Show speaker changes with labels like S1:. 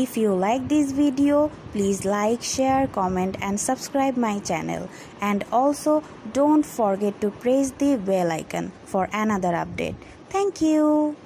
S1: If you like this video, please like, share, comment and subscribe my channel. And also don't forget to press the bell icon for another update. Thank you.